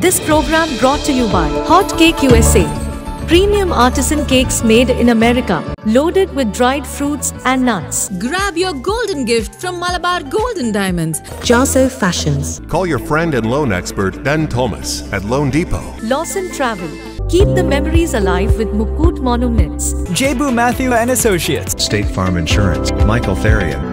This program brought to you by Hot Cake USA. Premium artisan cakes made in America, loaded with dried fruits and nuts. Grab your golden gift from Malabar Golden Diamonds. Jaso Fashions. Call your friend and loan expert Ben Thomas at Loan Depot. Lawson Travel. Keep the memories alive with Mukut Monuments. Jebu Matthew and Associates. State Farm Insurance, Michael Therian.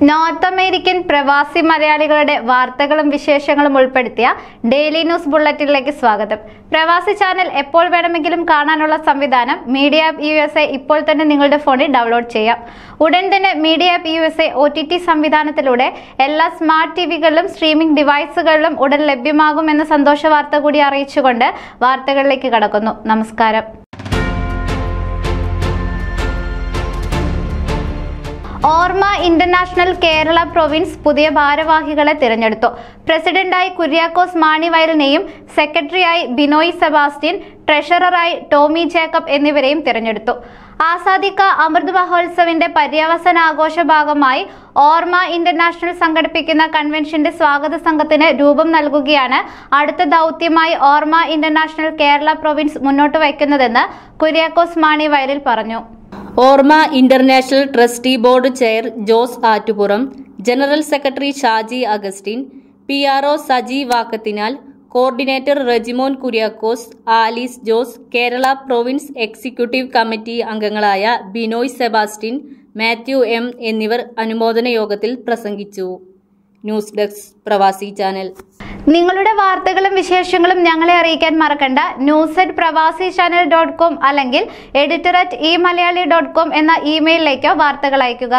North American പ്രവാസി മലയാളികളുടെ വാർത്തകളും വിശേഷങ്ങളും ഉൾപ്പെടുത്തിയ daily news ബുള്ളറ്റിനിലേക്ക് സ്വാഗതം. പ്രവാസി channel എപ്പോൾ വേണമെങ്കിലും കാണാനുള്ള സംവിധാനം media app U S A ഇപ്പോൾ തന്നെ നിങ്ങളുടെ ഫോണിൽ ഡൗൺലോഡ് ചെയ്യാം. ഉടൻ തന്നെ media app U S A O T T സംവിധാനത്തിലൂടെ എല്ലാ സ്മാർട്ട് ടിവികളിലും സ്ട്രീമിംഗ് ഡിവൈസുകളിലും ഉടൻ ലഭ്യമാകുമെന്ന സന്തോഷ വാർത്ത കൂടി അറിയിച്ചുകൊണ്ട് വാർത്തകളിലേക്ക് കടക്കുന്നു. നമസ്കാരം. ഓർമ്മ ഇന്റർനാഷണൽ കേരള പ്രൊവിൻസ് പുതിയ ഭാരവാഹികളെ തിരഞ്ഞെടുത്തു. പ്രസിഡന്റായി കുര്യാക്കോസ് മാണി വയലിനെയും സെക്രട്ടറിയായി ബിനോയ് സെബാസ്റ്റ്യൻ ട്രഷററായി ടോമി ജേക്കബ് എന്നിവരെയും തിരഞ്ഞെടുത്തു. ആസാദിക്ക അമൃത് മഹോത്സവിന്റെ പര്യവസന ആഘോഷ ഭാഗമായി ഓർമ്മ ഇന്റർനാഷണൽ സംഘടിപ്പിക്കുന്ന കൺവെൻഷന്റെ സ്വാഗത സംഘത്തിന് രൂപം നൽകുകയാണ് അടുത്ത ദൗത്യമായി ഓർമ്മ ഇന്റർനാഷണൽ കേരള പ്രൊവിൻസ് മുന്നോട്ട് വയ്ക്കുന്നതെന്ന് കുര്യാക്കോസ് മാണി വയലിൽ പറഞ്ഞു. Orma international trustee board chair Jose Attupuram general secretary Shaji Augustine P R O Saji Vakkathinal coordinator Rejimon Kuriakose Alice Jose Kerala province executive committee അംഗങ്ങളായ ബിനോയ് സെബാസ്റ്റിൻ മാത്യു എം എന്നിവർ അനുമോദന യോഗത്തിൽ പ്രസംഗിച്ചു. News desk Pravasi channel. നിങ്ങളുടെ വാർത്തകളും വിശേഷങ്ങളും ഞങ്ങളെ അറിയിക്കാൻ മറക്കണ്ട. News at Pravasi channel dot com അല്ലെങ്കിൽ editor at E Malayali dot com എന്ന ഇമെയിലിലേക്കോ വാർത്തകൾ അയയ്ക്കുക.